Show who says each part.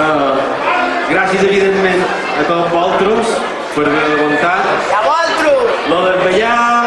Speaker 1: Eh, gràcies, evidentment, a tots vosaltres per haver aguantat.
Speaker 2: A vosaltres!
Speaker 1: L'Oder del ballar,